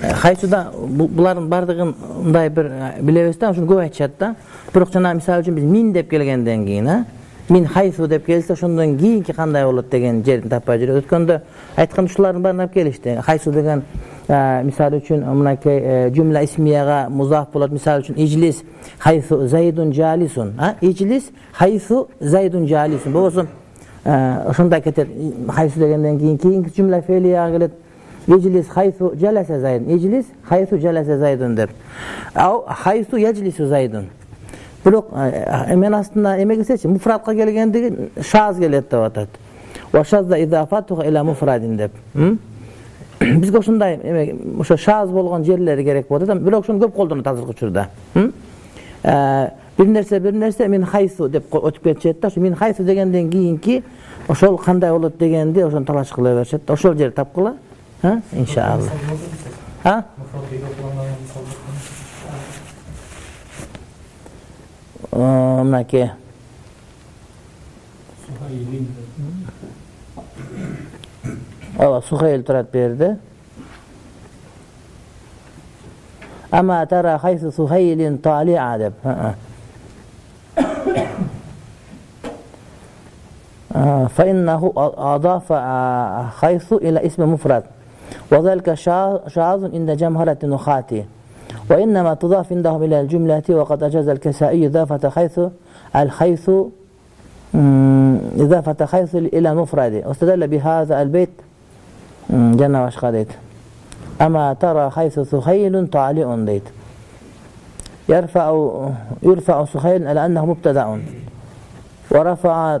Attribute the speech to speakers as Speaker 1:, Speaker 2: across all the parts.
Speaker 1: хайсуда булардын баардыгын мындай бир билебиз да ушуну көп айтышат да бирок жана мисалы үчүн биз мин деп келгенден кийин а мин хайсу деп келсе ошондон кийинки кандай болот деген жерин таппай жүрөт өткөндө айткан ушулардын баарын алып келишти. Хайсу деген мисалы үчүн мынакей жумла исмияга музаф болот мисалы үчүн ижлис хайсу зайдун жалисун ижлис хайсу зайдун жалисун болбосо ошондой кетет. Хайсу дегенден кийин кийинки жумла фелияга келет хайсу жаласа зайдун ижлис хайсу жаласа зайдун деп ал хайсу яжлису зайдун бирок эменин астына эме келсечи муфратка келгендиги шаз келет деп атат деп бизге ушундай эме ошо шаз болгон жерлери керек болот да бирок ошону көп колдонот азыркы учурда бир нерсе бир нерсе мин хайсу деп өтүп кетишет да ошо мин хайсу дегенден кийинки ошол кандай болот дегенди ошону талаш кыла беришет ошол жерди тапкыла ها ان شاء الله ها معك إيه ava Suheyl turat berdi ama tara haysi Suheyl'in tali'a deb فإنه أضاف حيث إلى اسم مفرد وذلك شاذ عند جمهرة نخاتي وإنما تضاف عندهم إلى الجملة وقد أجاز الكسائي إضافة حيث الحيث إضافة حيث إلى مفرد واستدل بهذا البيت جنة واشقى ديت. أما ترى حيث سخيل طالع ديت. يرفع يرفع سخيل على أنه مبتدأ. ورفع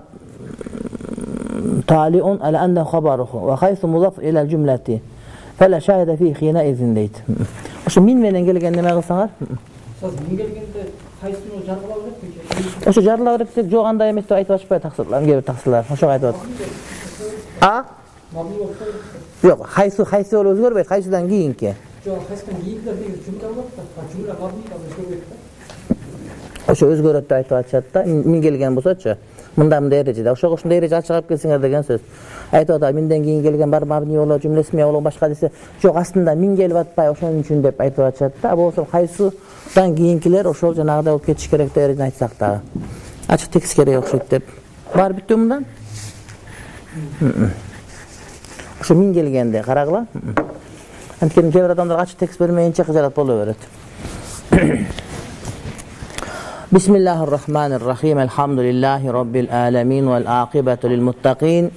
Speaker 1: طالع على أنه خبره. وحيث مضاف إلى الجملة Fala shahida fi xina izin deydi. O'sha min bilan kelgan
Speaker 2: nima qilsanglar? Siz min kelganda
Speaker 1: qaysini jarlaveribdi? O'sha jarlaveribdi deb yo'q anday деп айтып aytib ochib qo'yadi taqsirlarni, kelib taqsirlar. O'sha aytyapti. A? Yo'q, кайсы qaysi yo'l o'zgarmaydi, qaysidan
Speaker 2: keyinki? Yo'q, qaysidan keyinki degan jumla bo'ladi, jumla mabni
Speaker 1: o'zgarmaydi. O'sha o'zgaradi deb aytib aytishadi-da, min kelgan bo'lsa-chi? Болсочу мындай эрежеде ошого ушундай эреже ачык алып келсеңер деген сөз. Айтып атат минден кийин келген бар мабни болобу жумла исмия болобу башка десе жок астында мин келип атпайбы ошон үчүн деп айтып атышат да. Болбосо хайсудан кийинкилер ошол жанагыдай болуп кетиш керек деп эрежени айтсак дагы ачык текст керек окшойт деп. Баары бүттүбү мындан? Ошо мин келгенде карагыла? Анткени кээ бир адамдар ачык текст бермейинче кыжалат боло берет. بسم الله الرحمن الرحيم الحمد لله رب العالمين والعاقبة للمتقين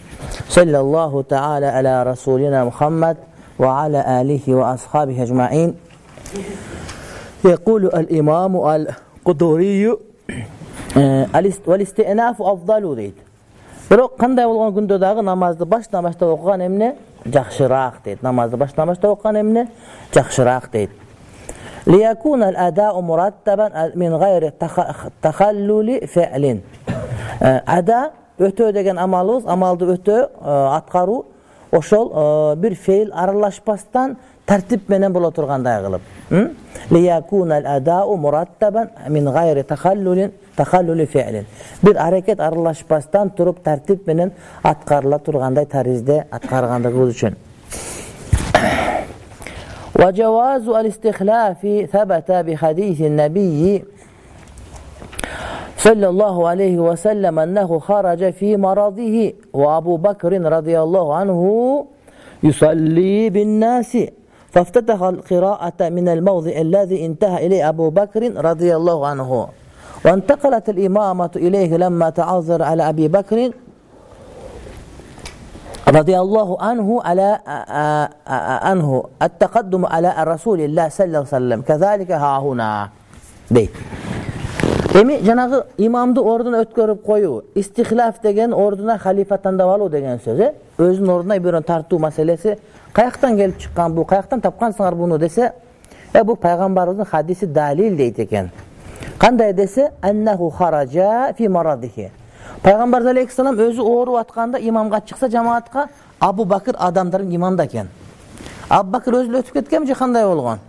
Speaker 1: صلى الله تعالى على رسولنا محمد وعلى آله وأصحابه أجمعين يقول الإمام القدوري والاستئناف أفضل ديد Biroq qanday bo'lgan gundadagi namozni boshlashda o'qigan emni yaxshiroq deydi. Namozni boshlashda o'qigan emni yaxshiroq deydi. ليكون الأداء مرتبا من غير تخلل فعل أداء өтө деген амалыбыз амалды өтө аткаруу ошол бир фейл аралашпастан тартип менен боло тургандай кылып бир аракет аралашпастан туруп тартип менен аткарыла тургандай таризде аткаргандыгыбыз үчүн وجواز الاستخلاف ثبت بحديث النبي صلى الله عليه وسلم أنه خرج في مرضه وأبو بكر رضي الله عنه يصلي بالناس. فافتتح القراءة من الموضع الذي انتهى إليه أبو بكر رضي الله عنه. وانتقلت الإمامة إليه لما تعذر على أبي بكر. رضي الله عنه على عنه التقدم على رسول الله صلى الله عليه وسلم كذلك ها هنا değil. Demek canağı imamdı orduna ötkörüp koyu. İstihlaf degen orduna halifatan davalı degen sözü. Özün orduna bir tarttığı meselesi. Kayaktan gelip çıkan bu, kayaktan tapkansınlar bunu dese. E bu peygamberimizin hadisi dalil deydi degen. Kanday dese ennehu haraca fi maradihi. Пайгамбарыбыз алейхисалам өзү ооруп атканда имамга чыкса жамаатка абу бакыр адамдардын имамда экен абу бакыр өзү эле өтүп кеткенби же кандай болгон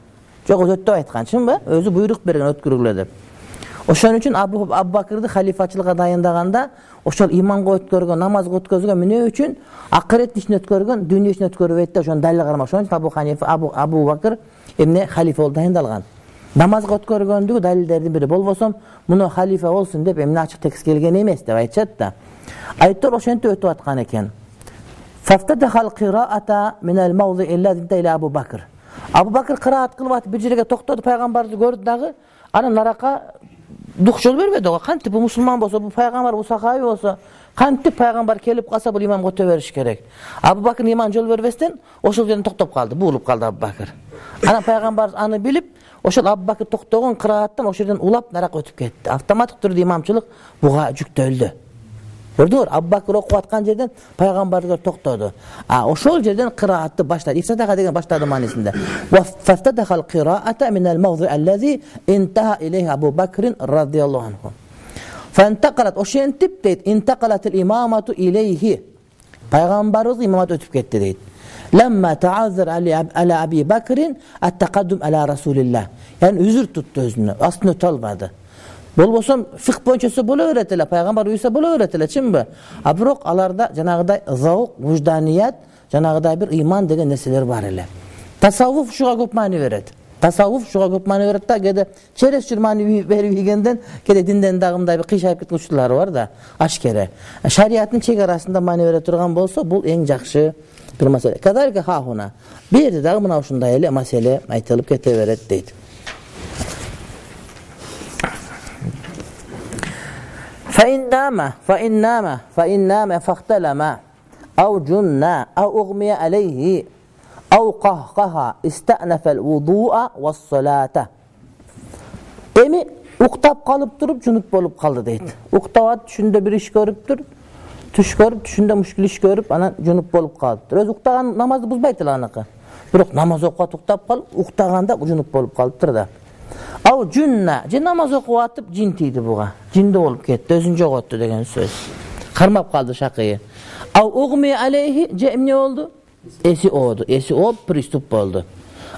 Speaker 1: жок өзү өт деп айткан чынбы өзү буйрук берген өткүргүлө деп ошон үчүн абу бакырды халифачылыкка дайындаганда ошол имамга өткөргөн намазга өткөзгөн эмне үчүн акыреттин ишин өткөргөн дүйнө ишин өткөрбөйт да ошону далил кармак ошон үчүн абу ханифа абу абу бакыр эмне халифа болуп дайындалган намазга өткөргөндүгү далилдердин бири болбосо муну халифа болсун деп эмне ачык текст келген эмес деп айтышат да айттор ошентип өтүп аткан экен абу бакыр абу бакыр кыраат кылып атып бир жерге токтоду пайгамбарды көрдү дагы анан арака дук жол бербеди го кантип бул мусулман болсо бул пайгамбар бул сахаби болсо кантип пайгамбар келип калса бул имамга өтө бериш керек абу бакыр иман жол бербестен ошол жерден токтоп калды буулуп калды абу бакыр анан пайгамбар аны билип o'shal abbakir to'xtag'on qiroatdan o'sha yerdan ulab naraqa o'tib ketdi. Avtomatik turda imomchilik bug'a juk to'ldi ko'rdinglar abbakir o'qiyotgan yerdan payg'ambarlar to'xtadi. O'shal yerdan qiroatni boshladi. İftataha degan boshladi ma'nosida. Faftadahal qiroata minal mavzu allazi intaha ilayhi abu bakrin roziyallohu anhu. Fantaqalat o'sha deydi intaqalatil imomatu ilayhi. Payg'ambarimiz imomat o'tib ketdi deydi. لما تعذر على أبي بكر التقدم على رسول الله. يعني özür tuttu özünü. Aslında utalmadı Бұл болсын фиқ бойыншасы бола береді ілі пайғамбар бола береді ілі чын ба а бірок аларда жаңағыдай зауық вужданият жаңағыдай бір иман деген нәрселер бар ілі тасауф шуға көп мәні береді тасауф шуға көп мәні береді да кейде через чур мәні беріп жегенден кейде дінден дағы мындай бір қишайып кеткен учурлары бар да ашкере шариаттың шекарасында мәні бере тұрған болса бұл ең жақсы Masale. Kadarike hahuna. Bir de daha mınavşunda ele masele aytalıp geteveret deydi. فإنما فإنما فإنما فاختلما أو جنا أو أغمي عليه أو قهقها استأنف الوضوء والصلاة Emi uktab kalıp durup cünüp olup kaldı deydi. Uktavat şunda bir iş görüp durup түш көрүп түшүндө мушкул иш көрүп анан жунуп болуп калыптыр өзү уктаган намазды бузбайт эле аныкы бирок намаз окуп атып уктап калып уктаганда жунуп болуп калыптыр да ау жүнна же намаз окуп атып жин тийди буга жинде болуп кетти өзүн жоготту деген сөз кармап калды шакыйы ау угми алейхи же эмне болду эси ооду эси ооп приступ болду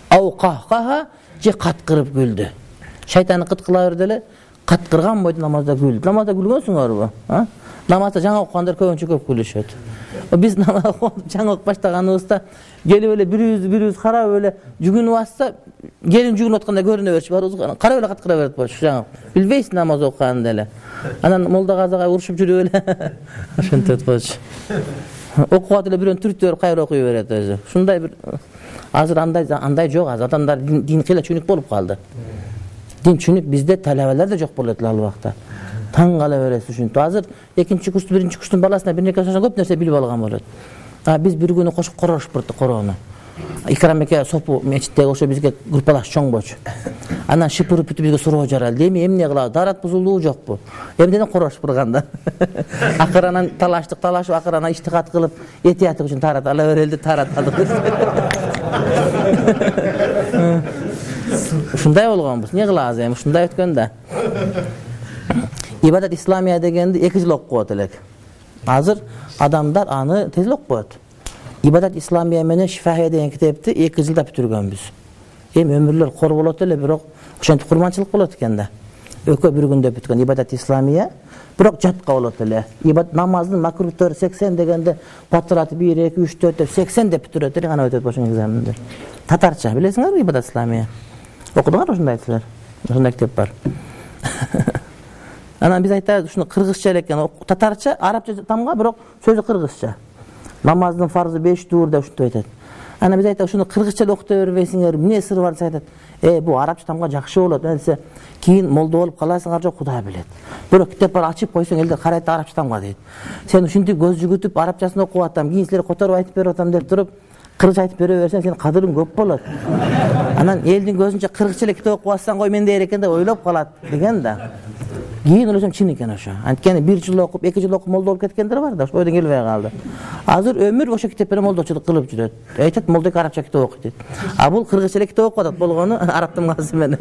Speaker 1: ау кахкаха же каткырып күлдү шайтаны кыткыла берди эле каткырган бойдон намазда күлдү намазда күлгөнсүңөрбү намазда жаңы окугандар көбүнчө көп күлүшөт биз жаңы окуп баштаганыбызда келип эле бирибизди бирибиз карап эле жүгүнүп атса келин жүгүнүп аткандай көрүнө берчү баарыбыз карап эле каткыра берет болчу жаңы билбейсиң намаз окуганын деле анан молдо казагай урушуп жүрүп эле ошентип болчу окуп эле бирөөнү түртүп берип кайра окуй берет өзү ушундай бир азыр андай андай жок азыр адамдар дин кыйла чүнүк болуп калды дин чүнүк бизде талабалар да жок болот эле ал убакта таң кала бересиз ушинтип азыр экинчи курс биринчи курстун баласына бир нерсе көп нерсе билип алган болот а биз бир күнү кошуп короошуп бараттык короону икрам эке сопу мечиттеги ошо бизге группалаш чоң болчу анан шыпырып бүтүп бизге суроо жаралды. Эми эмне кылабыз дарат бузулдубу жокпу эмнеден короошуп барганда акыры анан талаштык талашып акыры анан иштихат кылып этиятык үчүн таарата ала берели деп тааратадык ушундай болгонбуз эмне кылабыз эми ушундай өткөн да. Ибадат дегенди эки жыл окуп коет элек азыр адамдар аны тез эле окуп коет ибадат исламия менен шифахия деген китепти эки жылда бүтүргөнбүз эми өмүрлөр кор болот эле бирок ошентип курманчылык болот экен да экөө бир күндө бүткөн ибадат исламия бирок жатка болот эле намаздын макрухтары сексен дегенде батырат бир эки үч төрт деп сексен деп бүтүрөт эле анан өтөт ошон экзаменди татарча билесиңерби ибадат исламия окудуңарбы ушундайды силер ошондой китеп бар анан биз айтабыз ушуну кыргызча эле экен татарча арабча тамга бирок сөзү кыргызча. Намаздын фарзы беш тур деп ушинтип айтат. Анан биз айтабыз ушуну кыргызча эле окута бербейсиңерби эмне сыры бар десе айтат? Э бул арабча тамга жакшы болот. Десе кийин молдо болуп каласыңар жок кудай билет. Бирок китеп бар ачып койсоң элдер карайт да арабча тамга дейт. Сен ушинтип көз жүгүртүп арабчасын окуп атам кийин силерге которуп айтып берип атам деп туруп кыргызча айтып бере берсең сенин кадырың көп болот. Анан элдин көзүнчө кыргызча эле китеп окуп атсаң кой мендей эле экен деп ойлоп калат деген да. Кийин ойлосом чын экен ошо анткени бир жыл окуп эки жыл окуп молдо болуп кеткендер бар да ошол бойдон келбей калды азыр өмүр ошо китеп менен молдочулук кылып жүрөт айтат молдо эки арабча китеп окуйт дейт а бул кыргызча эле китеп окуп атат болгону арабтын мазасы менен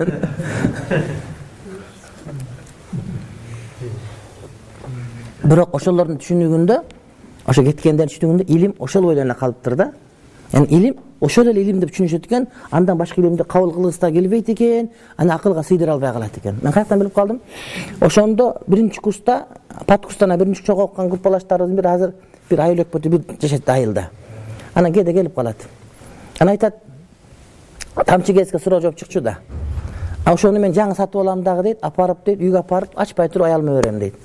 Speaker 1: бирок ошолордун түшүнүгүндө ошо кеткендердин түшүнүгүндө илим ошол бойдон эле калыптыр да яни илим ошол эле деп түшүнүшөт экен андан башка илимди кабыл кылгысы келбейт экен анан акылга сыйдыра албай калат экен мен каяктан билип калдым ошондо биринчи курста курстан биринчи чогуу окуган группалаштарыбыздын бири азыр бир айыл өкмөтү бир жашайт айылда анан кээде келип калат анан айтат тамчы кезге суроо жооп чыкчу да ошону мен жаңы сатып алам дагы дейт апарып дейт үйгө апарып ачпай туруп аялыма берем дейт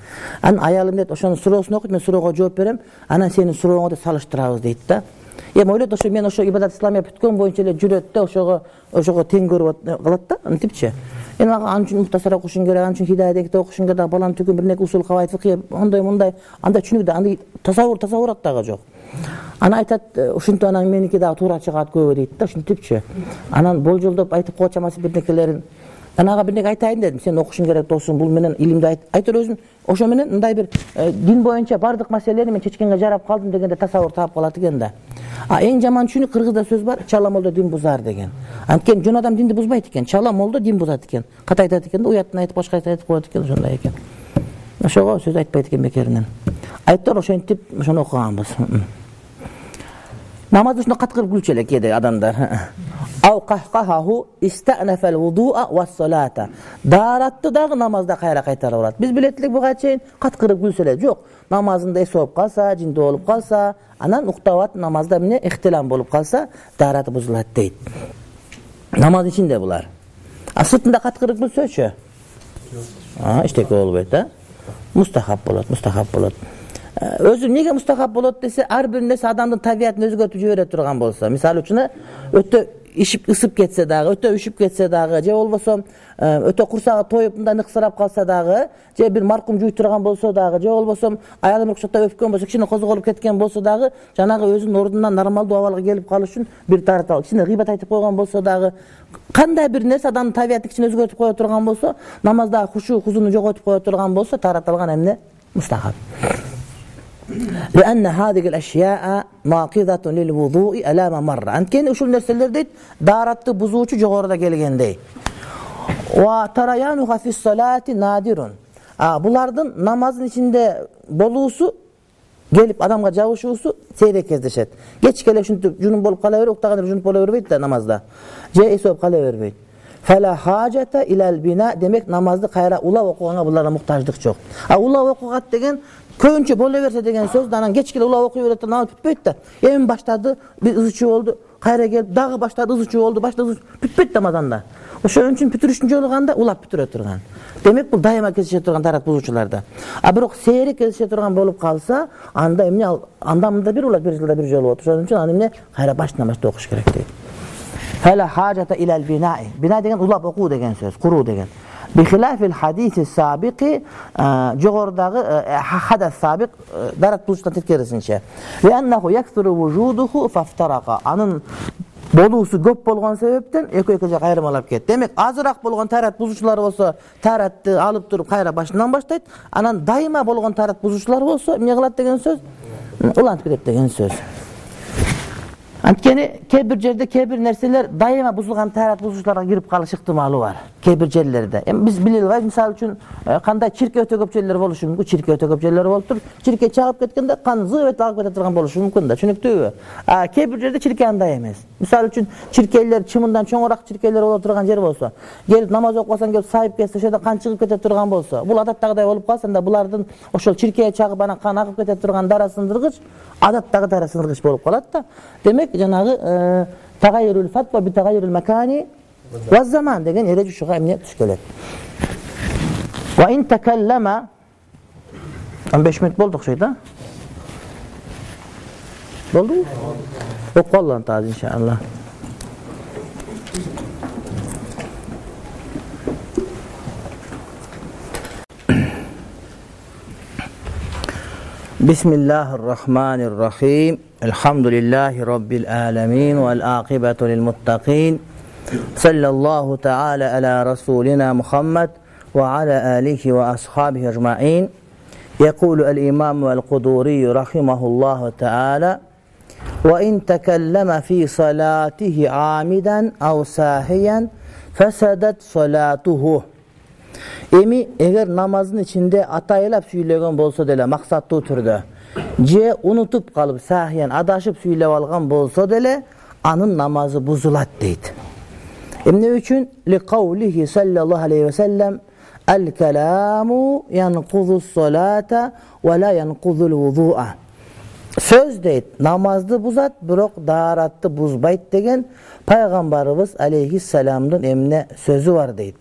Speaker 1: анан аялым дейт ошонун суроосун окуйт мен суроого жооп берем анан сенин сурооңо да салыштырабыз дейт да эми ойлойт ошо мен ошо ибадат исламия бүткөн боюнча эле жүрөт да ошого ошого тең көрүп калат да мынтипчи эми ал үчүн мухтасар окушуң керек ал үчүн хидая деген китеп окушуң керек баланын түгүн бир неке усул кабайт мондой мындай андай түшүнүк да андай тасаввур тасаввурат дагы жок анан айтат ушинтип анан меники дагы туура чыгат көбү дейт да ушинтипчи анан болжолдоп айтып коет чамасы бирнекелерин анан ага бирдеке айтайын дедим сен окушуң керек досум бул менен илимди айт. Айтор өзүм ошо менен мындай бир дин боюнча баардык маселелерди мен чечкенге жарап калдым дегенде тасаввур таап калат экен да. А эң жаман түшүнүк кыргызда сөз бар чала молдо дин бузар деген. Анткени жөн адам динди бузбайт экен чала молдо дин бузат экен ката айтат экен да уятын айтып башкасын айтып коет экен ошондой экен ошого сөз айтпайт экен бекеринен айтор ошентип ошону окуганбыз намазды ушундай каткырып күлчү эле кээде адамдар дааратты дагы намазда кайра кайтарып алат биз билет элек буга чейин каткырып күлсө эле жок намазында эс болуп калса жинди болуп калса анан уктап алат намазда эмне ихтилам болуп калса даараты бузулат дейт намаз ичинде булар а сыртында каткырып күлсөчү эчтеке болбойт а мустахаб болот мустахаб болот өзү эмнеге мустахаб болот десе ар бир нерсе адамдын табиятын өзгөртүп жибере турган болсо мисалы үчүн өтө ишип ысып кетсе дагы өтө үшүп кетсе дагы же болбосо өтө курсагы тоюп мындай ныксырап калса дагы же бир маркум жууйт турган болсо дагы же болбосо аялым руксаттап өпкөн болсо кичине козголуп кеткен болсо дагы жанагы өзүнүн ордунан нормалдуу абалга келип калыш үчүн бир тарата кичине гыйбат айтып койгон болсо дагы кандай бир нерсе адамдын табиятын кичине өзгөртүп кое турган болсо намаздагы хушу хузуну жоготуп кое турган болсо таратылган эмне мустахаб لأن هذه الأشياء ناقضة للوضوء ألا ما مر анткени ушул нерселер дейт дааратты бузуучу жогоруда келгендей булардын намаздын ичинде болуусу келип адамга жабышуусу сейрек кездешет кечке эле ушинтип жунуп болуп кала берип уктаган эле жунуп боло бербейт да намазда же эс болуп кала бербейт демек намазды кайра улап окуганга буларга муктаждык жок а улап окугат деген көбүнчө боло берсе деген сөз да анан кечке эле улап окуй берет да намаз бүтпөйт да эми баштады бир ызы чуу болду кайра келип дагы баштады ызы чуу болду баштады бүтпөйт намаз анда ошон үчүн бүтүрүштүн жолу кандай улап бүтүрө турган демек бул дайыма кездеше турган тарат бузуучуларда а бирок сейрек кездеше турган болуп калса анда эмне ал анда мында бир улат бир жылда бир жолу болот ошон үчүн аны эмне кайра баштан баштап окуш керек дейт бина деген улап окуу деген сөз куруу деген بخلاف الحديث السابق жогорудагы хадас сабик дарат бузуштан теткерисинче لأنه يكثر وجوده فافترق анын болуусу көп болгон себептен экөө экөө жака айырмалап кетти демек азыраак болгон тарат бузуучулар болсо таратты алып туруп кайра башынан баштайт анан дайыма болгон тарат бузуучулар болсо эмне кылат деген сөз улантып кетет деген сөз анткени кээ бир жерде кээ бир нерселер дайыма бузулган таят бузуучуларга кирип калыш ыктымалы бар кээ бир жерлерде эми биз биле албайбыз мисалы үчүн кандай чирке өтө көп жерлер болушу мүмкүн чирке өтө көп жерлер болуптур чирке чагып кеткенде кан зып этип агып кете турган болушу мүмкүн да түшүнүктүүбү а кээ бир жерде чирке андай эмес мисалы үчүн чиркейлер чымындан чоңураак чиркейлер боло турган жер болсо келип намаз окуп калсаң келип сайып кетсе ошол жерден кан чыгып кете турган болсо бул адаттагыдай болуп калса анда булардын ошол чиркеге чагып анан кан агып кете турган дара сындыргыч адаттагы дара сындыргыч болуп калат да демек жанагы тагайрул фатва би тагайрул макани ва заман деген эреже ушуга эмне بسم الله الرحمن الرحيم الحمد لله رب العالمين والعاقبة للمتقين صلى الله تعالى على رسولنا محمد وعلى آله وأصحابه أجمعين يقول الإمام القدوري رحمه الله تعالى وإن تكلم في صلاته عامدا أو ساهيا فسدت صلاته эми эгер намаздын ичинде атайылап сүйлөгөн болсо деле максаттуу түрдө же унутуп калып сахиян адашып сүйлөп алган болсо деле анын намазы бузулат дейт эмне үчүн ликаулихи саллаллаху алейхи вассалам ал каламу янкузу солата ва ла янкузул вузуа сөз дейт намазды бузат бирок дааратты бузбайт деген пайгамбарыбыз алейхиссаламдын эмне сөзү бар дейт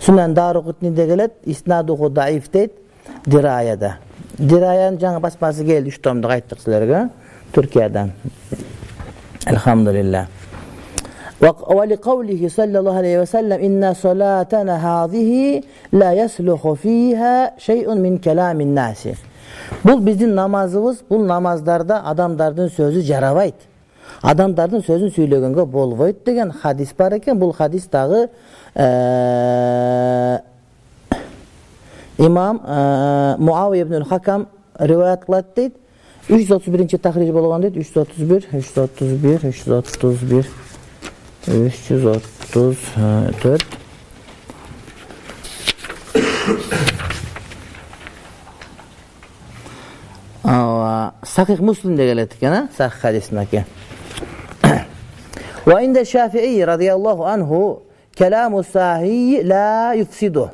Speaker 1: сунан дарукутниде келет иснадуху даиф дейт дираяда дираянын жаңы басмасы келди үч томдук айттык силерге түркиядан الحمد ولقوله صلى الله عليه وسلم إن صلاتنا هذه لا يصلح فيها شيء من كلام الناس Бұл біздің намазыбыз, бұл намаздарда адамдардың сөзі жарабайды. Адамдардың сөзін сөйлегенге болбойды деген хадис бар екен. Бұл хадис дағы имам Муауи ибн Хакам риваят қылады дейді. 331 тахриж болгон дейт 331 331 331 334 sahih muslimde kelет экен а sahih hadisindeki Ve inde Şafii radıyallahu anhu kelamu sahi la yufsidu.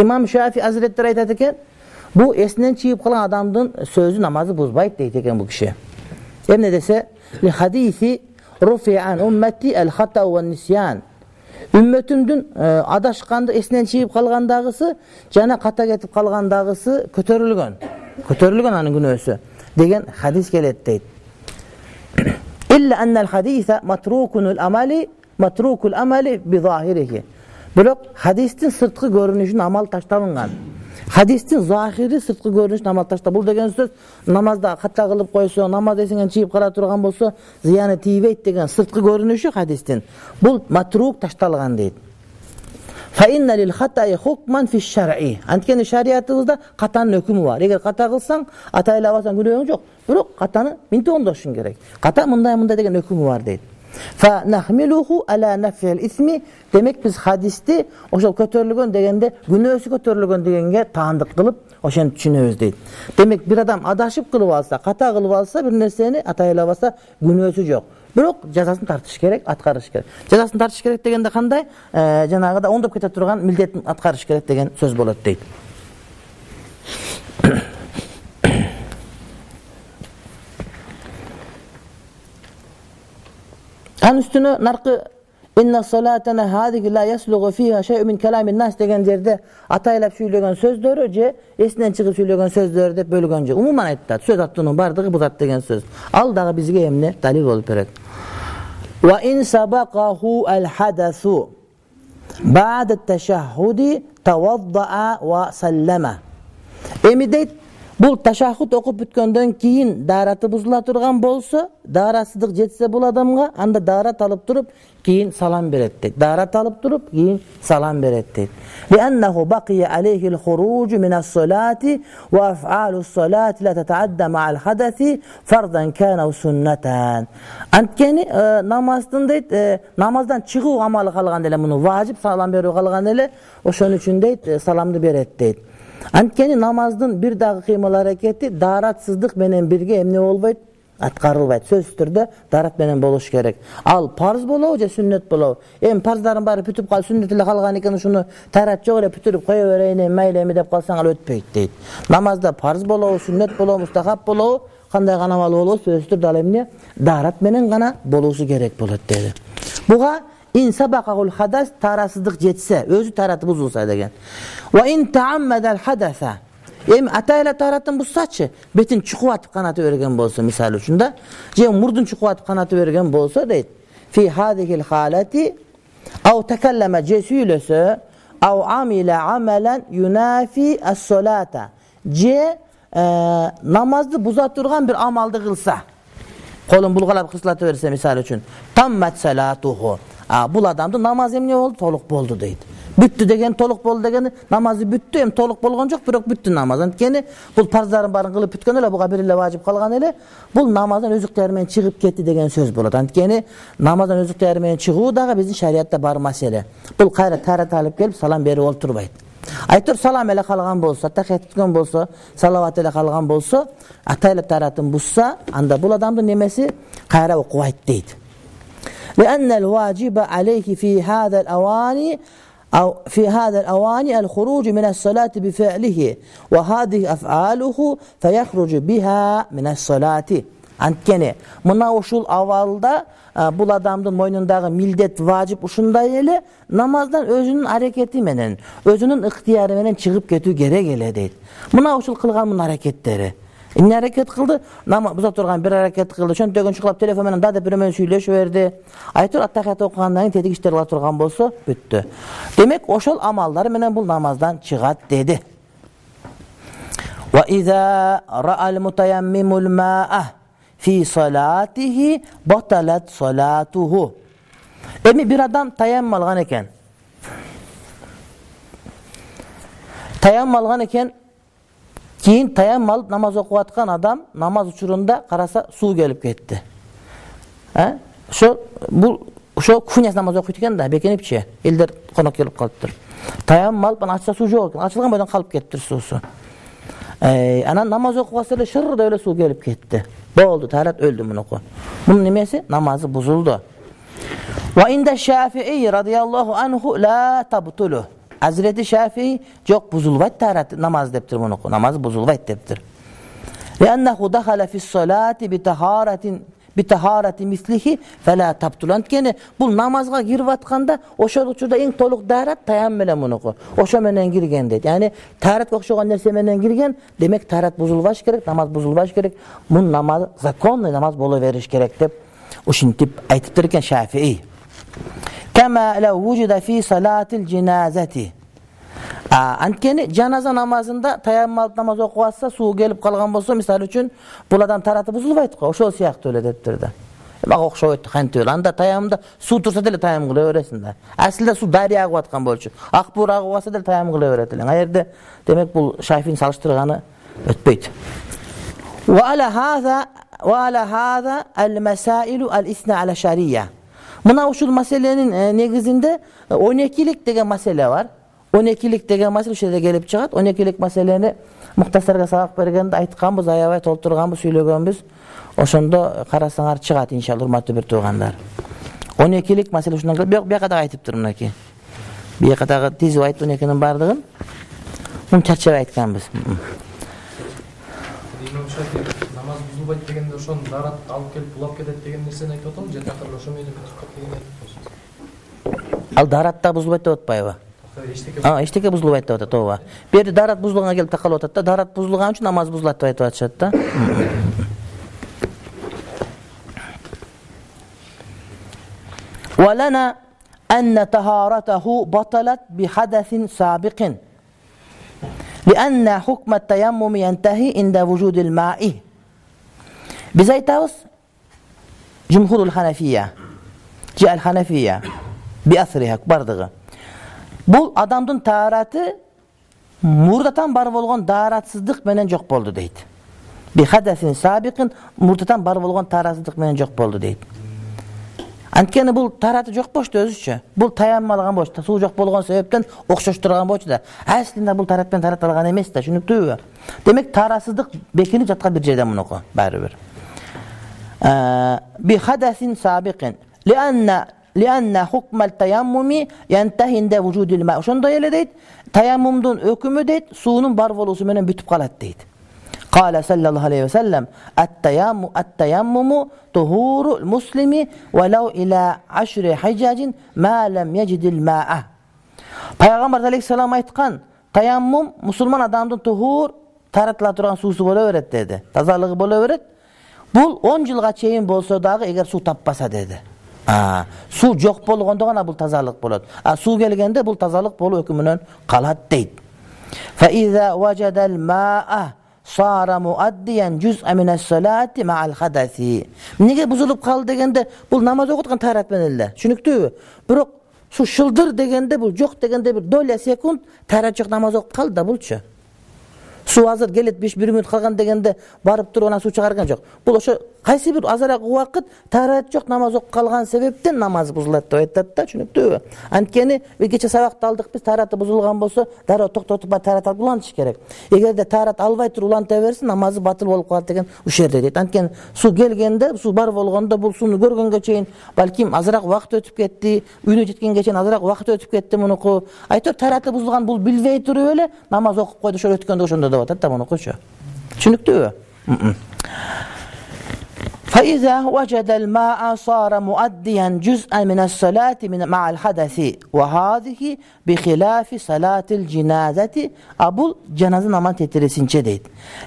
Speaker 1: İmam Şafii Hazretleri ayet ederken bu esnen çiğip kalan adamın sözü namazı bozbayt deyken bu kişi. Hem ne dese li hadisi rufi'an ümmeti el hata ve nisyan. Ümmetimdün e, adaşkandı esnen çiğip kalgan dağısı, cana kata getip kalgan dağısı kötörülgön. Kötörülgön anın günösü. Degen hadis gelet deydi. Annal hadisa matrukunul amali matrukul amali bi zahirihi. Бирок хадистин сырткы көрүнүшүн амал ташталынган. Хадистин захири сырткы көрүнүшүн амал ташта. Бул деген сөз намазда ката кылып койсо, намаз эсиңен чийип кара турган болсо, зыяны тийбейт деген сырткы көрүнүшү хадистин. Бул матрук ташталган дейт. فَاِنَّ لِلْخَتَّئِ حُكْمًا فِي الشَّرْعِ Yani kendi şeriatımızda katanın hükmü var. Eğer kata kılsan, hatayı lavasan günahın yok. Bırak katanı minti ondaşın gerek. Kata mında mında degen hükmü var değil. فَنَحْمِلُهُ عَلَى نَفْيَ ismi Demek biz hadisti oşa şey kötörlügön degende günahısı kötörlügön degenge taandık kılıp oşen düşünüyoruz deydi. Demek bir adam adaşıp kılıp alsa, kata kılıp alsa bir nerseni atayla basa günahısı yok. Бирок жазасын тартыш керек аткарыш керек жазасын тартыш керек дегенде кандай жанагыдай оңдоп кете турган милдетин аткарыш керек деген сөз болот дейт анын үстүнө наркы degan жерде атайлап сүйлөгөн сөздөрү же эсинен чыгып сүйлөгөн сөздөр деп бөлгөн жок. Умуман айтат. Сөз аттуунун бардыгы бузат деген сөз. Ал дагы бизге эмне далил болуп берет. وإن سبقه الحدث بعد التشهد توضأ وسلم. Immediate бул ташахут окуп бүткөндөн кийин даараты бузула турган болсо дааратсыздык жетсе бул адамга анда даарат алып туруп кийин салам берет дейт даарат алып туруп кийин салам берет дейт لأنه بقي عليه الخروج من الصلاة وأفعال الصلاة لا تتعدى مع الحدث فرضا كان أو سنة анткени намаздын дейт намаздан чыгуу амалы калган эле муну важип салам берүү калган эле ошон үчүн дейт саламды берет дейт анткени намаздын бир дагы кыймыл аракети дааратсыздык менен бирге эмне болбойт? Аткарылбайт. Сөзсүз түрдө даарат менен болуш керек. Ал парз болобу же сүннөт болобу? Эми парздардын баары бүтүп сүннөт эле калган экен ушуну таарат жок эле бүтүрүп кое берейин эми мейли эми деп калсаң ал өтпөйт дейт. Намазда парз болобу сүннөт болобу мустахаб болобу кандай гана амал болобу сөзсүз түрдө ал эмне? Даарат менен гана болуусу керек болот деди. Буга ин сабакагул хадас таарасыздык жетсе өзү таараты бузулса деген эми ата эле тааратын бузсачы бетин чукулатып канатып берген болсо мисалы үчүн да же мурдун чукулатып канатып берген болсо дейт фи хадихил халати ау такаллама же сүйлөсө ау амила амалан юнафи ассолата же намазды буза турган бир амалды кылса колун булгалап кысылата берсе мисалы үчүн таммат салатуху а бул адамдын намазы эмне болду толук болду дейт бүттү деген толук болду дегени намазы бүттү эми толук болгон жок бирок бүттү намаз анткени бул парздарын баарын кылып бүткөн эле буга бир эле важип калган эле бул намаздан өз ыктыяры менен чыгып кетти деген сөз болот анткени намаздан өз ыктыяры менен чыгуу дагы биздин шариятта бар маселе бул кайра тарат алып келип салам берип олтурбайт айтор салам эле калган болсо атахият бүткөн болсо салават эле калган болсо атайлап таратын бузса анда бул адамдын немеси кайра окубайт дейт لأن الواجب عليه في هذا الأواني أو في هذا الأواني الخروج من الصلاة بفعله وهذه أفعاله فيخرج بها من الصلاة анткени мына ушул абалда бул адамдын мойнундагы милдет важип ушундай эле намаздан өзүнүн аракети менен өзүнүн ыктыяры менен чыгып кетүү керек эле дейт мына ушул кылган мына аракеттери эмне аракет кылды. Намаз буза турган бир аракет кылды. Чөнтөгүн чукулап телефон менен дагы бирөө менен сүйлөшүп берди. Айтор аттахият окугандан кийин тетиги иштер кыла турган болсо бүттү. Демек ошол амалдар менен бул намаздан чыгат деди. Эми бир адам таямм алган экен. Таямм алган экен кийин таям алып намаз окуп аткан адам намаз учурунда караса суу келип кетти ошо бул ошо куфуняс намаз окуйт экен да бекинипчи элдер конок келип калыптыр таям алып анан ачса суу жок экен ачылган бойдон калып кетиптир суусу анан намаз окубаса эле шыр деп эле суу келип кетти болду таарат өлдү мунуку мунун эмеси намазы бузулду азирети шафии жок бузулбайт таарат намаз дептир мунуку намазы бузулбайт дептир анткени бул намазга кирип атканда ошол учурда эң толук даарат таям менен мунуку ошо менен кирген дейт яғни тааратка окшогон нерсе менен кирген демек таарат бузулбаш керек намаз бузулбаш керек мун намаз законный намаз боло бериш керек деп ушинтип айтыптыр экен шафии анткени жаназа намазында таям алып намаз окуп атса суу келип калган болсо мисалы үчүн бул адам тараты бузулбайт го ошол сыяктуу эле дептир да мага окшобойт кантип эле анда таямда суу турса деле таям кыла бересиң да аслында суу дарыя агып аткан болчу ак буур агып калса деле таям кыла берет элең ал жерде демек бул шафини салыштырганы өтпөйт мына ушул маселенин негизинде он экилик деген маселе бар. он экилик деген маселе ушул жерде келип чыгат он экилик маселени муктасарга сабак бергенде айтканбыз аябай толтурганбыз сүйлөгөнбүз ошондо карасаңар чыгат иншалла урматтуу бир туугандар. он экилик маселе ушундан бирок бияка дагы айтыптыр мынакей бияка дагы тизип айтты он экинин баардыгын. Чарчабай айтканбыз.
Speaker 2: намаз бузулбайт дегенде ошону даарат алып келип улап кетет деген нерсени айтып атабы же такыр ошо менен бүтүп калат дегенди айтып
Speaker 1: ал даарат да бузулбайт деп атпайбы эчтеке бузулбайт деп атат ооба бул жерде даарат бузулганга келип такалып атат да даарат бузулган үчүн намаз бузулат деп айтып атышат да ولنا أن طهارته بطلت بحدث سابق لأن حكم التيمم ينتهي عند وجود الماء Aytamiz Cumhurul Hanefiye, Cihal Hanefiye, bi asriha bardығы. Бұл адамдың таараты мурдатан бар болгон дааратсыздык менен жок болду дейт. Би хадасин сабикин мурдатан бар болгон тааратсыздык менен жок болду дейт. Анткени бул таараты жок болчу өзүчө. Бул таям алган болчу, суу жок болгон себептен окшоштурган болчу да. Аслында бул тарат менен тарат алган эмес да, түшүнүктүүбү? Демек тааратсыздык бекинип жаткан бир жерде мунуку баары бир. بحدث سابق لأن لأن حكم التيمم ينتهي عند وجود الماء ошондой эле дейт таяммумдун өкүмү дейт суунун бар болуусу менен бүтүп калат дейт قال صلى الله عليه وسلم التيمم التيمم طهور المسلم ولو إلى عشر حجاج ما لم يجد الماء пайгамбар алейхисалам айткан таяммум мусулман адамдын тухур таратыла турган суусу боло берет деди тазалыгы боло берет бул он жылга чейин болсо дагы эгер суу таппаса деди суу жок болгондо гана бул тазалык болот а суу келгенде бул тазалык болуу өкүмүнөн калат дейт sara muaddiyan juz'a minas salati ma'al hadasi. Неге бузулуп калды дегенде бул намаз окуткан таярат менен эле. Түшүнүктүүбү? Бирок су шылдыр дегенде бул жок дегенде бир доля секунд таярат жок намаз окуп калды да булчу. Су азыр келет 5-1 минут калган дегенде барып туруп анан суу чыгарган жок. Бул ошо кайсы бир азыраак убакыт таярат жок намаз окуп калган себептен намаз бузулат деп айтат да, түшүнүктүүбү? Анткени бир кече сабакта алдык биз таяраты бузулган болсо, дароо токтотуп барып таярат алып улантыш керек. Эгерде таярат албай туруп уланта берсе, намазы батыл болуп калат деген ушул жерде дейт. Анткени суу келгенде, суу бар болгондо бул сууну көргөнгө чейин балким азыраак убакыт өтүп кетти, үйүнө жеткенге чейин азыраак убакыт өтүп кетти мунуку. Айтор таяраты бузулган бул билбей туруп эле намаз окуп койду, ошол өткөндө ошондо деп атат да мунукучу. Түшүнүктүүбү? فإذا وجد الماء صار مؤديا جزءا من الصلاة من مع الحدث وهذه بخلاف صلاة الجنازة. أبو الجنازة نمان تترسين جديد.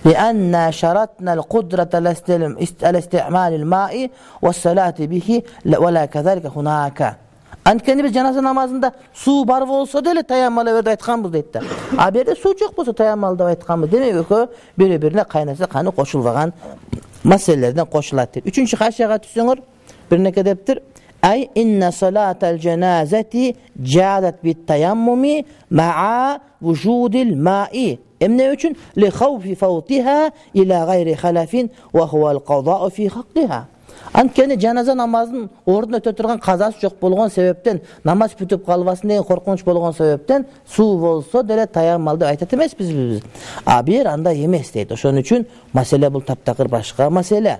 Speaker 1: لأن شرطنا القدرة لاستعمال الماء والصلاة به ولا كذلك هناك. أنت كنت بالجنازة نمازن دا سو بارو olsa دل تيامل ورد ايتخان بوز ايتا أبير دا سو جوك بوز تيامل دا ايتخان بوز دمي بيكو بيري بيرنا قاينسة قانو قوشل masalalardan qo'shiladi deydi uchinchi hashaga tushsanglar birnaka debdir ay inna salatal janazati jadat bit tayammumi ma'a vujudil ma'i emne uchun li khawfi fawtiha ila gayri khalafin wa huwa al qada'u fi haqqiha анткени жаназа намазын ордун өтө турган казасы жок болгон себептен намаз бүтүп калбасын деген коркунуч болгон себептен суу болсо деле таямал деп айтат эмеспизби биз а бир андай эмес дейт ошон үчүн маселе бул таптакыр башка маселе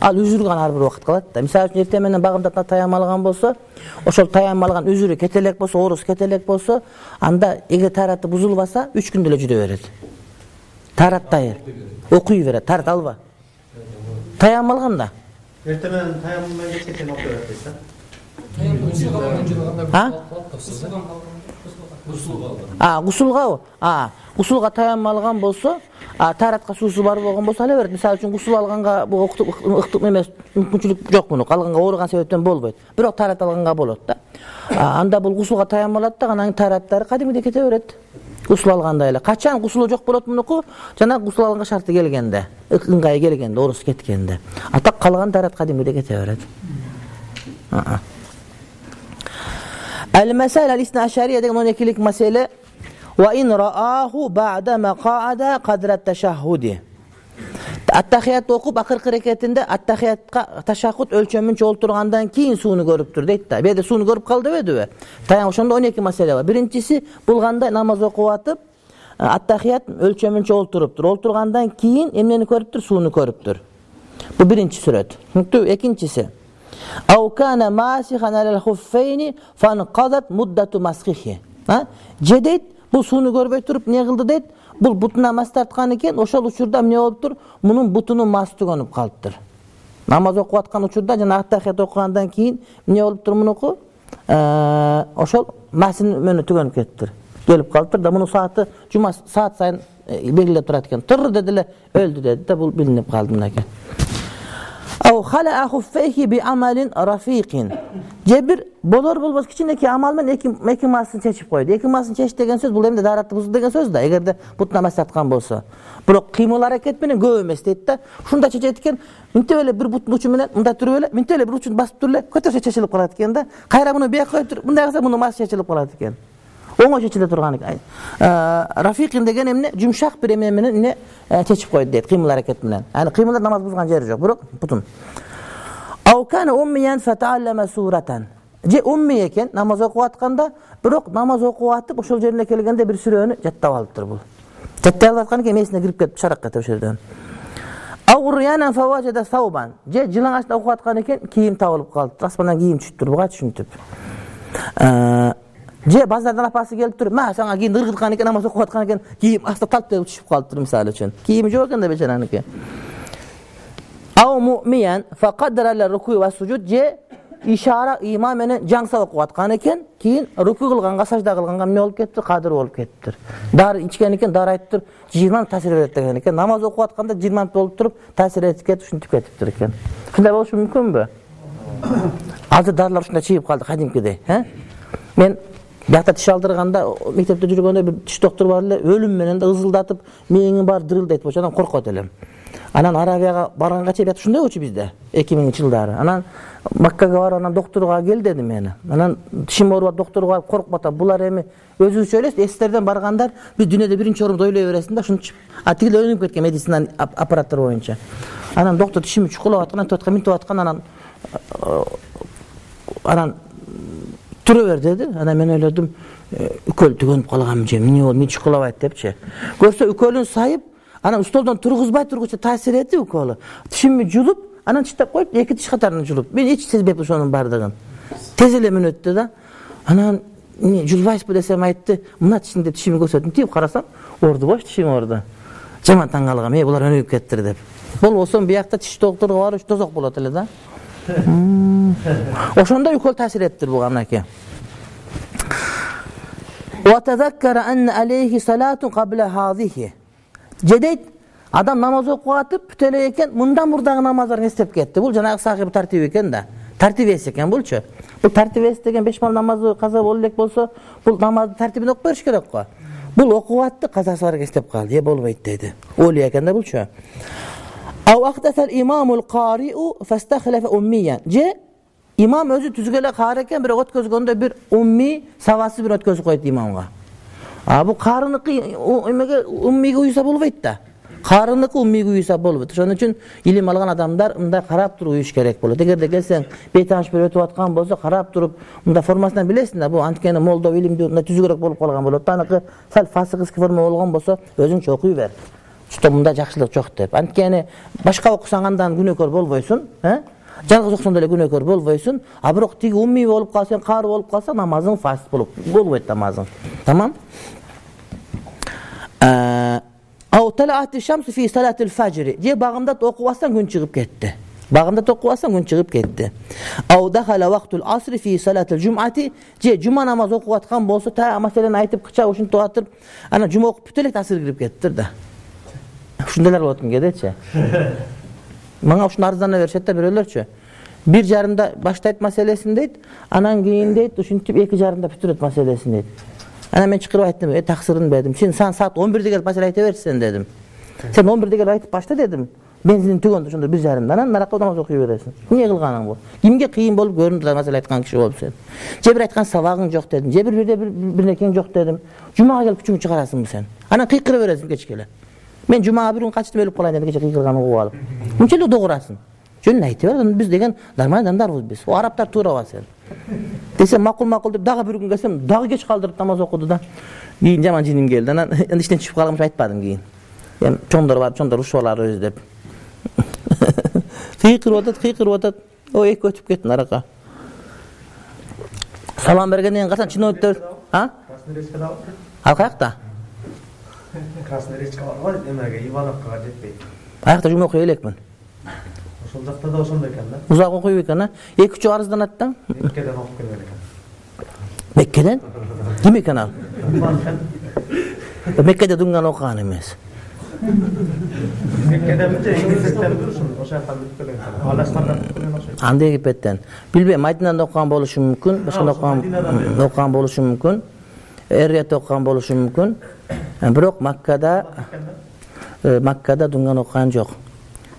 Speaker 1: ал үзүрү гана ар бир убакытка алат да. Мисалы үчүн эртең менен багымда таям алган болсо ошол таям алган үзүрү кете элек болсо оорусу кете элек болсо анда эгер таяраты бузулбаса үч күндө эле жүрө берет. Таараттай окуй берет. Таярат алба. Таям алганда
Speaker 3: эртең менен таяммум менен кечке чейин окуй берет дейсиз
Speaker 1: а? Гусулгабы а гусулга таям алган болсо тааратка суусу бар болгон болсо ала берет мисалы үчүн гусул алганга ыктык эмес мүмкүнчүлүк жок муну алганга ооруган себептен болбойт. Бирок таарат алганга болот да. Анда бул гусулга таям алат да анан таараттары кадимгидей кете берет. Гусул алгандай эле. Качан гусулу жок болот мунуку? Жанагы гусул алганга шарты келгенде ыңгайы келгенде оорусу кеткенде. А так калган таарат кадимгидей кете берет. Әл-мәсәлә лисна ашария деген 12-лік мәселе «Ва ин рааху бәғдә мәқаада қадірәт тәшәхуди». Аттахият оқып, ақырқы рекетінде аттахиятқа тәшәхуд өлчөмін жол тұрғандан кейін суыны көріп тұр дейді. Көріп қалды бе. Ошонда 12 мәселе бар. Біріншісі, намаз оқып атып, аттахият өлчөмін жол тұрып тұр. Ол кейін емнені көріп суыны көріп. Бұл бірінші أو كان ماسخا على الخفين فانقضت مدة مسخه же дейт бул сууну көрбөй туруп эмне кылды дейт бул бутуна мас тарткан экен ошол учурда эмне болуптур мунун бутунун масы түгөнүп калыптыр намаз окуп аткан учурда жана аттахият окугандан кийин эмне болуптур мунуку ошол масынын мөнү түгөнүп кетиптир келип калыптыр да мунун сааты жума саат сайын белгилеп турат экен тыр деди эле өлдү деди да бул билинип калды мынакей او خلق خفيه بعمل رفيق. جبر بولور بولбас кичинеки амал менен эки эки чечип койду эки масын чечиш деген сөз бул эмне даратты бузу деген сөз да эгерде бут намаз тарткан болсо бирок кыймыл аракет менен көп эмес дейт да ушунда чечет экен мынтип эле бир буттун учу менен мындай туруп эле мынтип эле бир учун басып туруп эле көтөрсө чечилип калат экен да кайра муну бияка коюп туруп мындай кылса муну маас чечилип калат экен оңой чечиле турган экен рафикин деген эмне жумшак бир эме менен эмне чечип койду дейт кыймыл аракет менен ани кыймылда намаз бузган жери жок бирок бутун же умми экен намаз окуп атканда бирок намаз окуп атып ошол жерине келгенде бир сүрөнү жаттап алыптыр бул жаттай алып аткан экен эсине кирип кетип шарак кетип ошол жерден же жылаңачта окуп аткан экен кийим табылып калыптыр аспандан кийим түшүптүр буга түшүнтүп же базардан апасы келип туруп ма сага кийимди ыргыткан экен намаз окуп аткан экен кийим аста талп деп түшүп калыптыр мисалы үчүн кийими жок экен да бечараныкы же ишара имам менен жаңсап окуп аткан экен кийин руку кылганга сажда кылганга эмне болуп кетиптир кадыр болуп кетиптир дары ичкен экен дары айтыптыр жыйырма минут таасир берет деген экен намаз окуп атканда жыйырма минут болуп туруп таасир этип кетип ушинтип кетиптир экен ушундай болушу мүмкүнбү азыр дарылар ушундай чыгып калды кадимкидей мен биякта тиш алдырганда мектепте жүргөндө бир тиш доктуру бар эле өлүм менен да ызылдатып мээңин баары дырылдайт болчу анан коркот элем анан арабияга барганга чейин биякта ушундай болчу бизде эки миңинчи жылдары. Анан маккага барып анан доктурга кел деди мени. Анан тишим ооруп атып доктурга барып коркуп атам. Булар эми өзүңүз ойлойсуз эстерден баргандар биз дүйнөдө биринчи орунду ойлой бересиң да ушунтип а тигилер өнүгүп кеткен медицина аппараттары боюнча. Анан доктур тишими чукулап аткан антип аткан минтип аткан анан анан тура бер деди анан мен ойлодум үкөл түгөнүп калганмын же эмне болду мени чукулабайт депчи көрсө үкөлүн сайып анан столдон тургузбай тургучу таасир этип уколу тишимди жулуп анан тиштеп коюп эки тиш катарын жулуп мен эч сезбепмин ошонун баардыгын тез эле мүнөттө да анан эмне жулбайсызбы десем айтты мына тишиңди тишимди көрсөтүп мынтип карасам ооруду болчу тишим ооруду жаман таң калгам э булар өнүгүп кетиптир деп болбосо биякта тиш доктурга барыш тозок болот эле да ошондо үкөл таасир этиптир буга мынакей же дейт адам намаз окуп атып бүтө элек экен мындан мурдагы намаздарын эстеп кетти бул жанагы сахиб тартип экен да тартип эс экен булчу бул тартип эс деген беш мал намазы каза боло элек болсо бул намаздын тартибин окуп бериш керек го бул окуп атты казасы бар эстеп калды е болбойт деди олия экен да булчу же имам өзү түзгө эле каары экен бирок өткөзгөндө бир умми сабасыз бир өткөзүп койт имамга а бул каарыныкы эмеге уммиге уюса болбойт да каарыныкы уммиге уюса болбойт ошон үчүн илим алган адамдар мындай карап туруп уюш керек болот эгерде келсең бейтааныш бирөө өтүп аткан болсо карап туруп мындай формасынан билесиң да бул анткени молдо илимдүү мындай түзүгүрөөк болуп калган болот да аныкы сал фасыгский форма болгон болсо өзүңчө окуй бер что мында жакшылык жок деп анткени башка окусаң андан күнөөкөр болбойсуң жалгыз окусоң деле күнөөкөр болбойсуң а бирок тиги уммий болуп калып сен каары болуп калсаң намазың фасид болуп болбойт намазың. Тамам? Же багымдат окубастан күн чыгып кетти багымдат окубастан күн чыгып кетти же жума намаз окуп аткан болсо таяк маселени айтып кыча ушинтип атып анан жума окуп бүтө элек таасир кирип кетиптир да ушундайлар болот экен мага ушуну арыздана беришет да бирөөлөрчү бир жарымда баштайт маселесин дейт анан кийин дейт ушинтип эки жарымда бүтүрөт маселесин дейт анан мен чакырып айттым э таксырын дедим сен саат он бирде келип маселе айта берчи сен дедим сен он бирде келип айтып башта дедим бензиниң түгөндө ошондо бир жарымда анан наракка намаз окуй бересиң эмне кылганың бул кимге кыйын болуп көрүнүп турат маселе айткан киши болуп сен же бир айткан сабагың жок дедим же бир бирде бирнекең жок дедим жумага келип күчүңдү чыгарасыңбы сен анан кыйкыра бересиң кечке эле мен жумага бир күн качтым өлүп калайын дедим кечээ кыйкырган угуп алып мынча эле догурасың жөнүн айта бер биз деген нормальный адамдарбыз биз арабтар сен десем макул макул деп дагы бир күн келсем дагы кеч калтырып намаз окуду да кийин жаман жиним келди анан эми иштен түшүп калгам айтпадым кийин эми чоңдор бар чоңдор урушуп аларбыз деп кыйкырып атат кыйкырып атат ой эки өтүп кетти наракка салам бергенден кийин качан чиновниктер а ал каякта
Speaker 3: красный речка бар го эмеге ивановкага жетпей
Speaker 1: аякта жума окуй элекмин
Speaker 3: ошол жакта да ошондой экен да
Speaker 1: узак окуйбу экен а эки үчөө арызданат да
Speaker 3: меккеден окуп келген экен
Speaker 1: меккеден ким экен ал
Speaker 3: экен
Speaker 1: меккеде дунган окуган эмес
Speaker 3: меккеденби же египеттенби ушун ошол жактан бүтүп келген экен алаштардан бүтүп келген окшойт
Speaker 1: анда египеттен билбейм мүмкүн бирок маккада маккада дунган окуган жок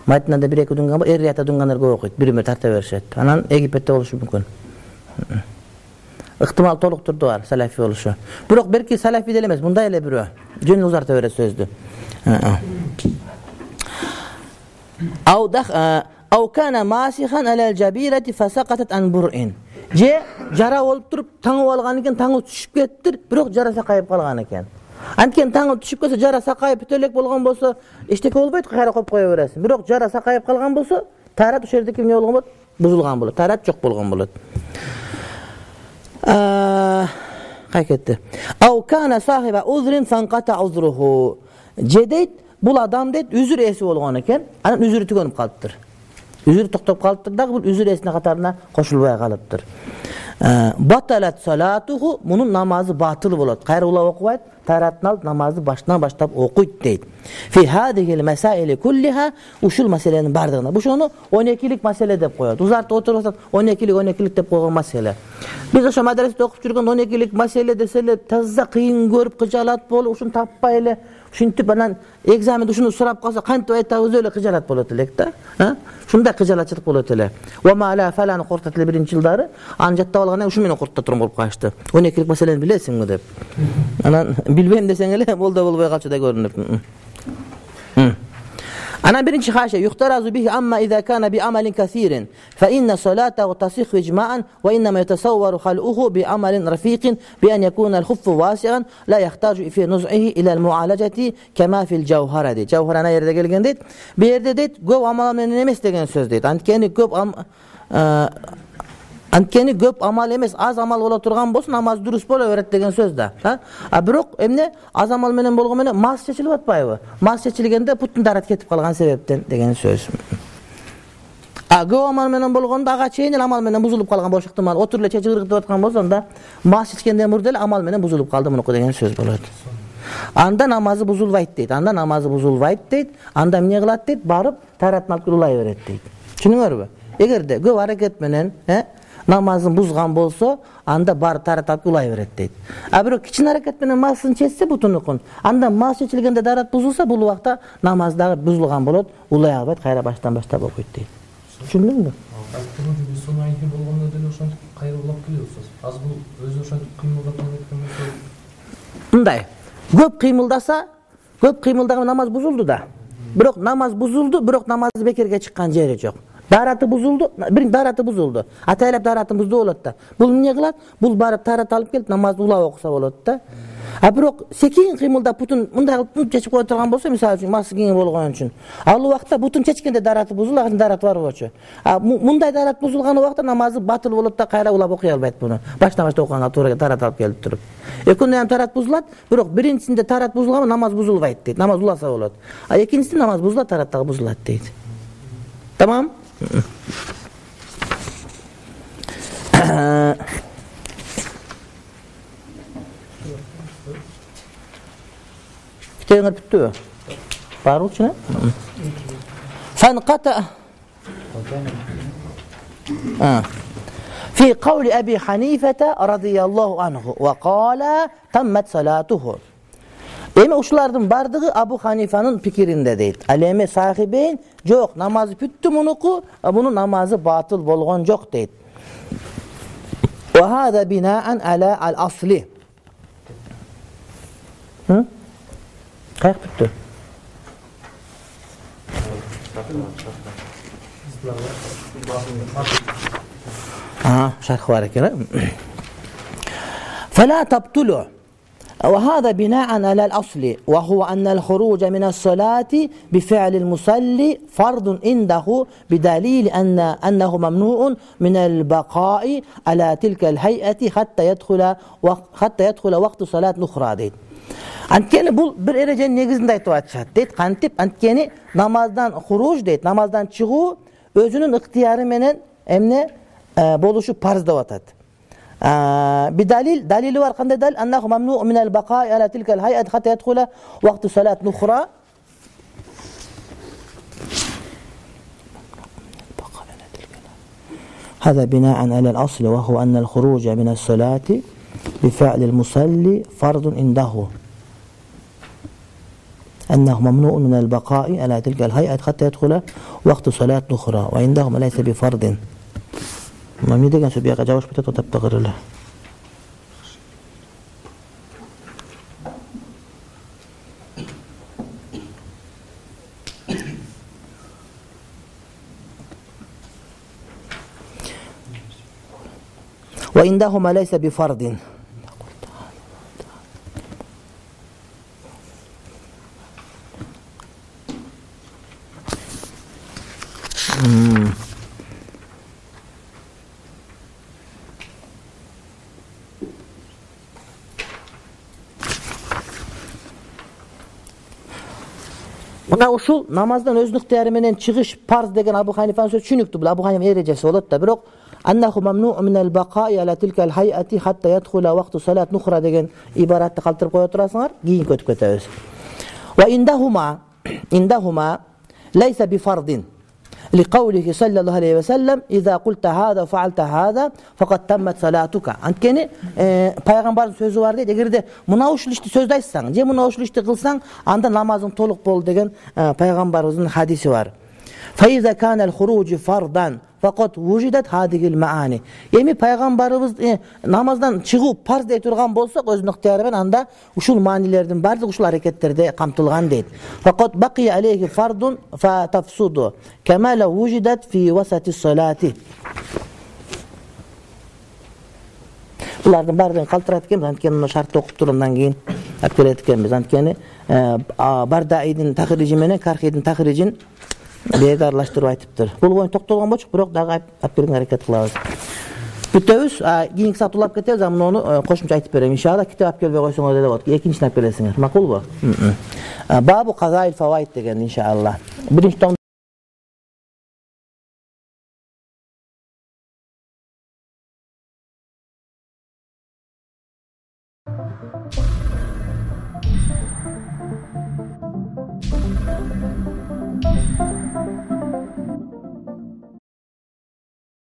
Speaker 1: мадинада бир эки дунган бар эр дунгандар көп окуйт бири бири тарта беришет анан египетте болушу мүмкүн ыктымал толук турдуу бар салафи болушу бирок берки салафи деле эмес мындай эле бирөө жөн узарта берет сөздү же жара болуп туруп таңып алган экен таңы түшүп кетиптир бирок жара сакайып калган экен анткени таңы түшүп кетсе жара сакайып бүтө элек болгон болсо эчтеке болбойт кайра коюп кое бересиң бирок жара сакайып калган болсо таарат ошол жердеки эмне болгон болот бузулган болот таарат жок болгон болот кай кетти же дейт бул адам дейт үзүр ээси болгон экен анан үзүрү түгөнүп калыптыр үзүрү токтоп калыптыр дагы бул үзүр ээсине катарына кошулбай калыптыр баталат салатуху мунун намазы батыл болот. Кайра улап окубайт тааратын алып намазды башынан баштап окуйт дейт ушул маселенин баардыгына ошону он экилик маселе деп узартып отуруп атат он экилик он экилик деп койгон маселе. Биз ошо медреседе окуп жүргөн он экилик маселе десе эле таза кыйын көрүп кыжаалат болуп ушуну таппай эле ушинтип анан экзаменде ушуну сурап калса кантип айтабыз деп эле кыжаалат болот элек да ушундай кыжаалатчылык болот эле фаланы коркутат эле биринчи жылдары аны жаттап алгандан кийин ушу менен коркута турган болуп калышты он экилик маселени билесиңби деп анан билбейм десең эле молдо болбой калчудай көрүнүп أنا برنش حاشا يخترز به أما إذا كان بعمل كثير فإن صلاته تصح إجماعا وإنما يتصور خلقه بعمل رفيق بأن يكون الخف واسعا لا يحتاج في نزعه إلى المعالجة كما في الجوهرة دي جوهرة أنا يرد gelgen deyt bir yerde deyt göp amal menen emes degen söz deyt antkeni göp анткени көп амал эмес аз амал боло турган болсо намаз дурус боло берет деген сөз да а бирок эмне аз амал менен болгон менен мас чечилип атпайбы мас чечилгенде буттун дарат кетип калган себептен деген сөз а көп амал менен болгондо ага чейин эле амал менен бузулуп калган болуш ыктымал отуруп эле чечип ыргытып аткан болсо анда мас чечкенден мурда эле амал менен бузулуп калды мунуку деген сөз болот анда намазы бузулбайт дейт анда намазы бузулбайт дейт анда эмне кылат дейт барып тааратын алып келип улай берет дейт түшүнүңөрбү эгерде көп аракет менен намазын бузган болсо анда барып тарат алып улай берет дейт. А бирок кичине аракет менен масын чечсе бутунукун анда мас чечилгенде дарат бузулса бул убакта намаз дагы бузулган болот улай албайт кайра баштан баштап окуйт дейт. Түшүндүңбү
Speaker 2: сону айти болгондо деле ошентип кайра улап азыр бул өзү ошентип кыймылдап кеткен болсо.
Speaker 1: Мындай. Көп кыймылдаса көп кыймылдаган намаз бузулду да. Бирок намаз бузулду бирок намазы бекерге чыккан жери жок. Дараты бузулду биринчи дараты бузулду атайлап даратын бузду болот да бул эмне кылат бул барып тарат алып келип намазды улап окуса болот да а бирок секин кыймылдап бутун мындай кылып мынтип чечип кое турган болсо мисалы үчүн масы кеңи болгон үчүн ал убакта бутун чечкенде дараты бузулуп анан дараты барбочу а мындай дарат бузулган убакта намазы батыл болот да кайра улап окуй албайт муну баштан баштап окуганга туура тарат алып келип туруп экөөндө ham тарат бузулат бирок биринчисинде тарат бузулганбы намаз бузулбайт дейт намаз уласа болот а экинчисинде намаз бузулат тарат дагы бузулат дейт тамам كتير فانقطع آه. في قول أبي حنيفة رضي الله عنه وقال تمت صلاته. Demek uşulardan bardığı Abu Hanifa'nın pikirinde deydi. Aleme sahibi yok namazı püttüm unuku bunu namazı batıl bolgon yok deydi. Ve hâda binaen ala al asli. Hı? Kayak püttü. Aha şarkı var ekan. Fela tabtulu. وهذا بناء على الأصل وهو أن الخروج من الصلاة بفعل المصلي فرض عنده بدليل أن أنه ممنوع من البقاء على تلك الهيئة حتى يدخل حتى يدخل وقت صلاة أخرى дейт анткени бул бир эреженин негизинде айтып атышат дейт кантип анткени намаздан хуруж дейт намаздан чыгуу өзүнүн ыктыяры менен эмне болушу парз деп атат بدليل دليل qanday dalil annahu mamnu min al-baqa'i ala tilka al-hay'at hatta yadkhula waqtu salat ukhra هذا بناء على الأصل وهو أن الخروج من الصلاة بفعل المصلي فرض عنده. أنه ممنوع من البقاء على تلك الهيئة حتى يدخل وقت صلاة أخرى وعندهم ليس بفرض. ما می دیگه سبیا که جوش تو تب تقریل و ده هم لیس بی мына ушул намаздан ыктыяры менен чыгыш парз деген абу ханифанын сөзү түшүнүктүү бул абу ханифа эрежеси болот да деген ибаратты калтырып кое турасыңар кийинки өтүп кетебиз لقوله صلى الله عليه وسلم إذا قلت هذا وفعلت هذا فقد تمت صلاتك анткени пайгамбардын сөзү бар дейт эгерде мына ушул ишти сөздү айтсаң же мына ушул ишти кылсаң анда намазың толук болду деген пайгамбарыбыздын хадиси бар فإذا كان الخروج فرضا فقط وجدت هذه المعاني эми пайгамбарыбыз намаздан чыгуу парз дей турган болсок өзүнүн ыктыяры менен анда ушул маанилердин баардыгы ушул аракеттерде камтылган дейт فقط بقي عليه فرض فتفسد كما لو وجدت في وسط الصلاة булардын баардыгын калтырат экенбиз анткени мына шартты окуп тургандан кийин алып келет экенбиз анткени бардаидин тахрижи менен кархийдин тахрижин бээге аралаштырып айтыптыр. Бул боюнча токтолгон болчук бирок дагы алып келүүгө аракет кылабыз. Бүтөбүз кийинки саатта улап кетебиз анан муну кошумча айтып берем иншалла китеп алып келбей койсоңор деле болот экинчисин алып келесиңер макулбу бабу казаил фавайт деген иншалла. Биринчи том